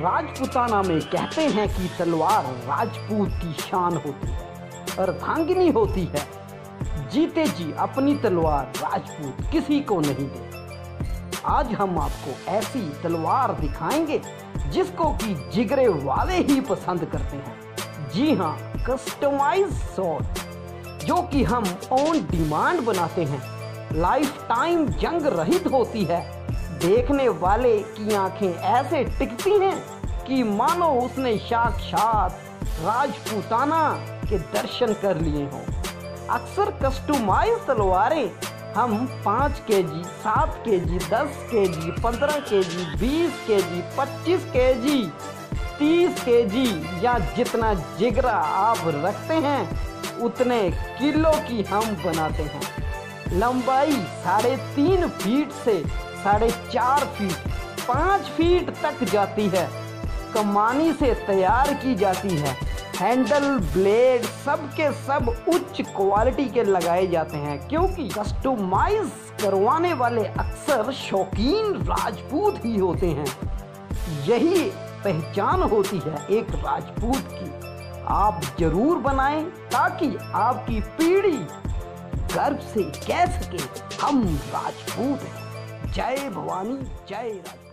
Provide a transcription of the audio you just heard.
राजपुताना में कहते हैं कि तलवार राजपूत की शान होती है अर्धांगिनी होती है। जीते जी अपनी तलवार राजपूत किसी को नहीं दे। आज हम आपको ऐसी तलवार दिखाएँगे जिसको कि जिगरे वाले ही पसंद करते हैं। जी हाँ कस्टमाइज शॉट जो कि हम ऑन डिमांड बनाते हैं। लाइफ टाइम जंग रहित होती है। देखने वाले की आँखें ऐसे टिकती हैं कि मानो उसने साक्षात राजपूताना के दर्शन कर लिए हों। अक्सर कस्टमाइज तलवारें हम पाँच के जी सात के जी दस के जी पंद्रह के जी बीस के जी पच्चीस के जी तीस के जी या जितना जिगरा आप रखते हैं, उतने किलो की हम बनाते हैं। लंबाई साढ़े तीन फीट से साढ़े चार फीट पाँच फीट तक जाती है। कमानी से तैयार की जाती है। हैंडल, ब्लेड सब के सब उच्च क्वालिटी के लगाए जाते हैं, क्योंकि कस्टमाइज करवाने वाले अक्सर शौकीन राजपूत ही होते हैं। यही पहचान होती है एक राजपूत की। आप ज़रूर बनाएँ ताकि आपकी पीढ़ी गर्व से कह सके, हम राजपूत हैं। जय भवानी जय राज।